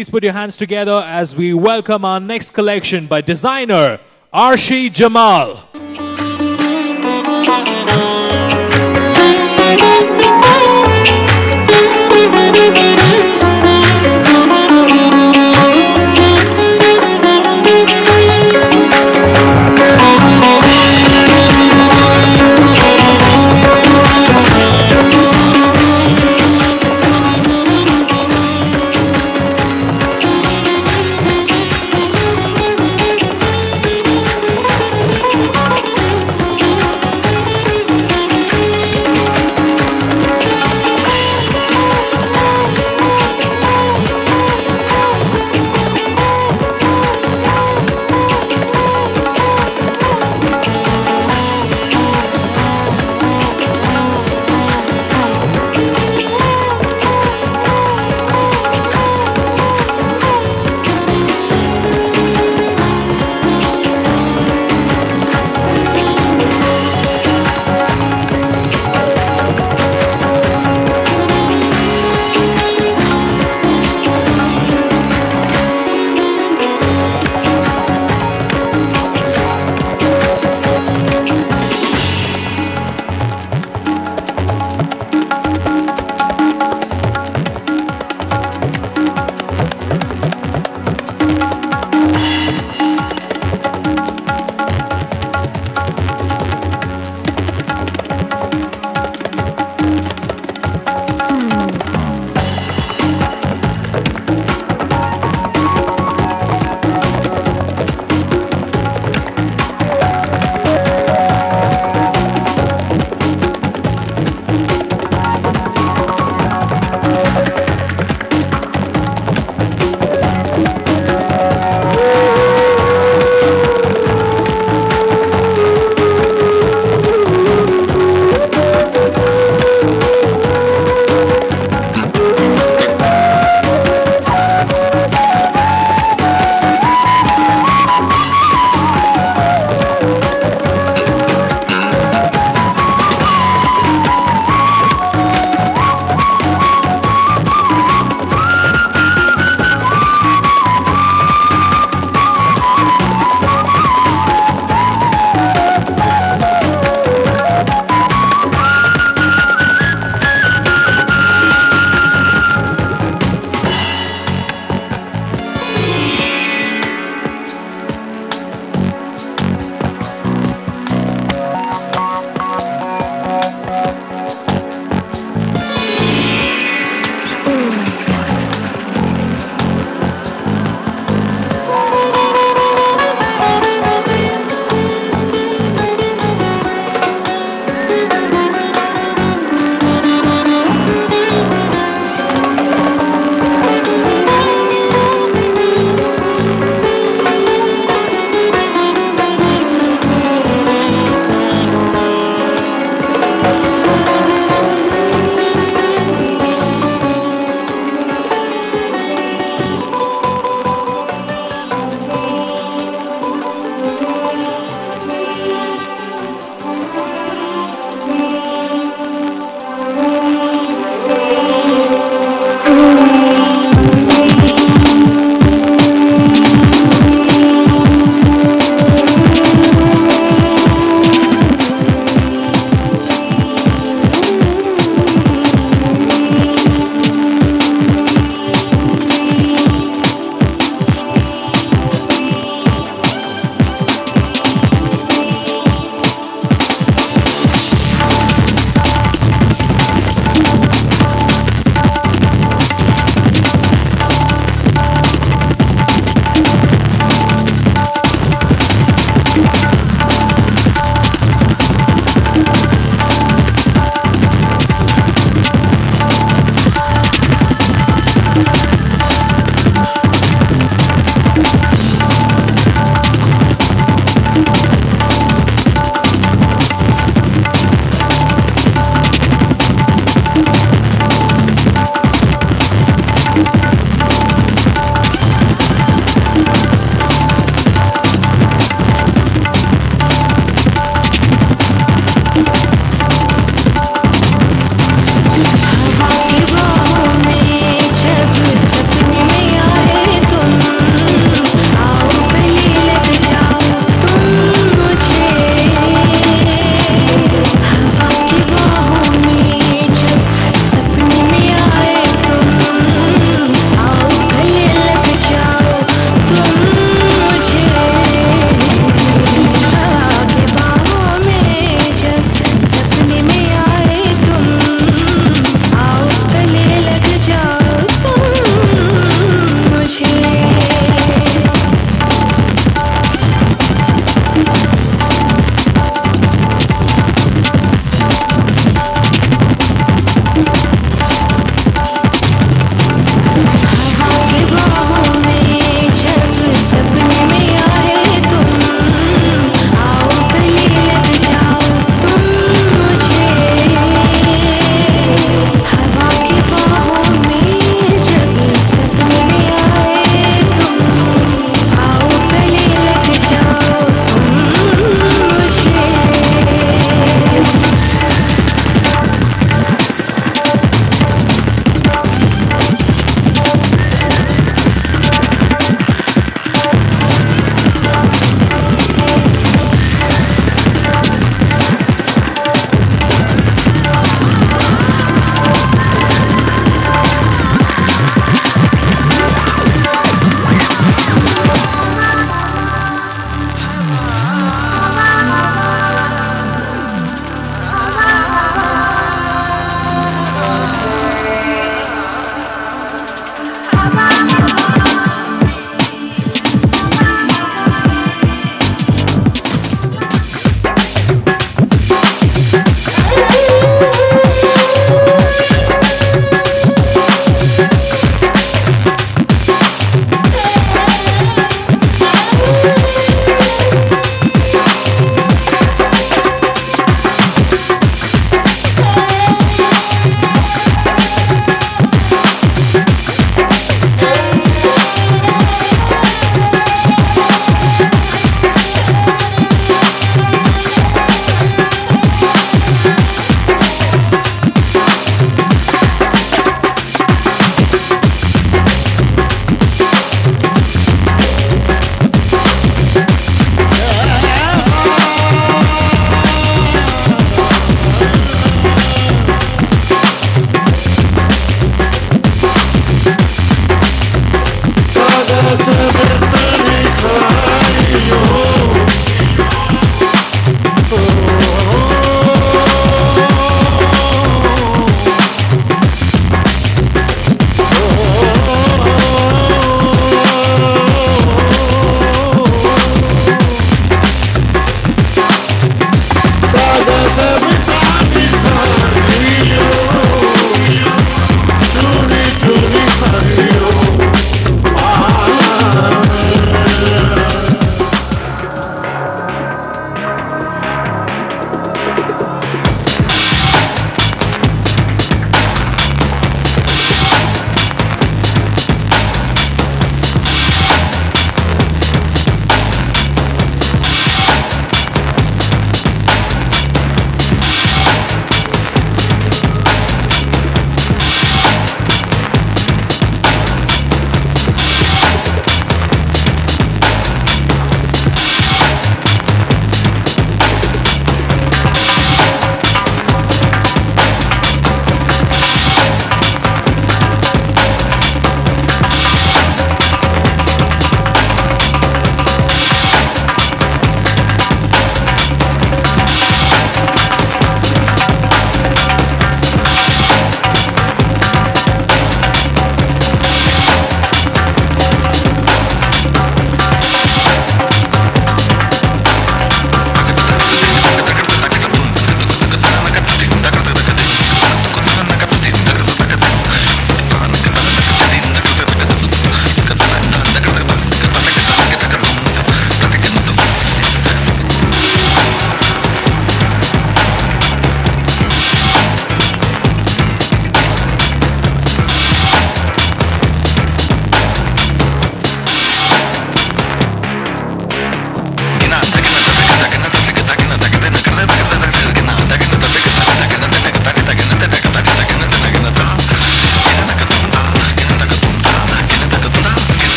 Please put your hands together as we welcome our next collection by designer Arshi Jamal.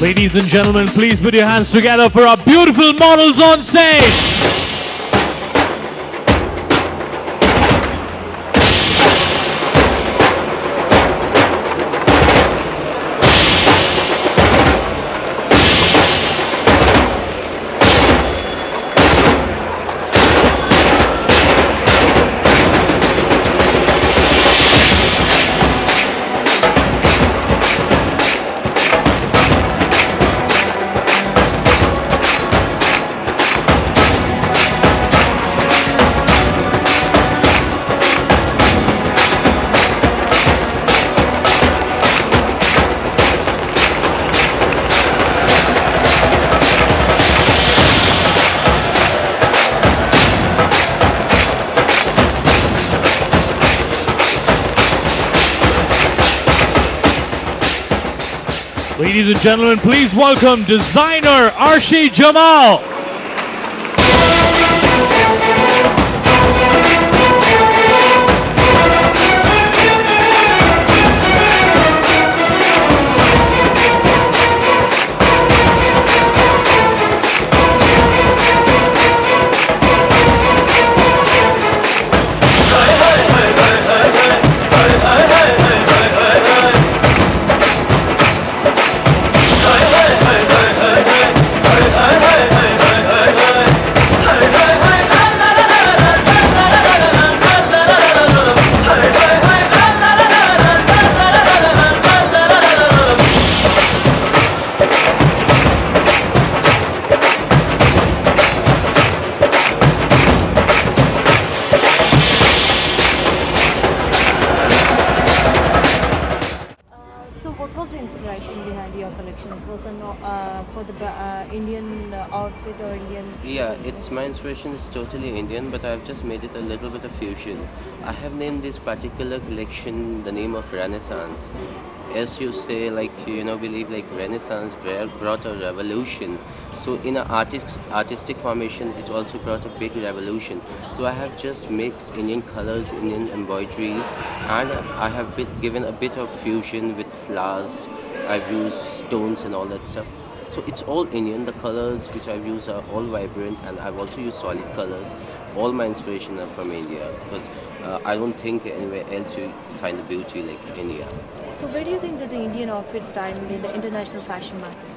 Ladies and gentlemen, please put your hands together for our beautiful models on stage. Ladies and gentlemen, please welcome designer Arshi Jamal. I have named this particular collection the name of Renaissance. As you say, like you know, believe like Renaissance br- brought a revolution. So in an artist artistic formation, it also brought a big revolution. So I have just mixed Indian colors, Indian embroideries, and I have bit, given a bit of fusion with flowers. I've used stones and all that stuff. So it's all Indian. The colors which I've used are all vibrant, and I've also used solid colors. All my inspiration are from India because uh, I don't think anywhere else you find the beauty like India. So where do you think that the Indian outfit stand in the international fashion market?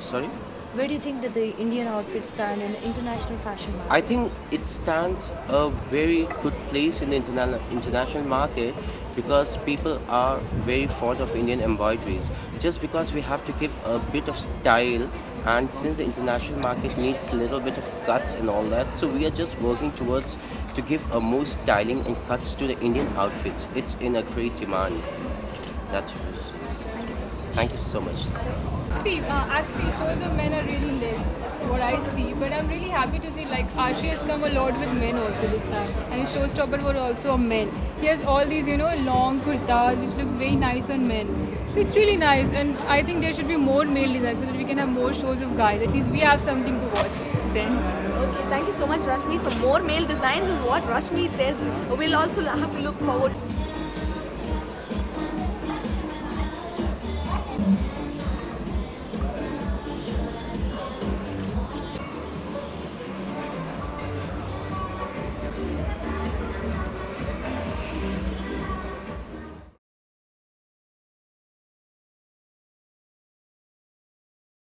Sorry. Where do you think that the Indian outfit stand in the international fashion market? I think it stands a very good place in the interna- international market because people are very fond of Indian embroideries. Just because we have to give a bit of style, and since the international market needs a little bit of cuts and all that, so we are just working towards to give a more styling and cuts to the Indian outfits. It's in a great demand. That's what it is. Thank you so much. Thank you so much. See, uh, actually, shows of men are really less, what I see. But I'm really happy to see, like, Arshi has come a lot with men also this time. And his showstopper were also men. He has all these, you know, long kurtas, which looks very nice on men. So it's really nice. And I think there should be more male designs so that we can have more shows of guys. At least we have something to watch then. Okay, thank you so much, Rashmi. So more male designs is what Rashmi says. We'll also have to look forward.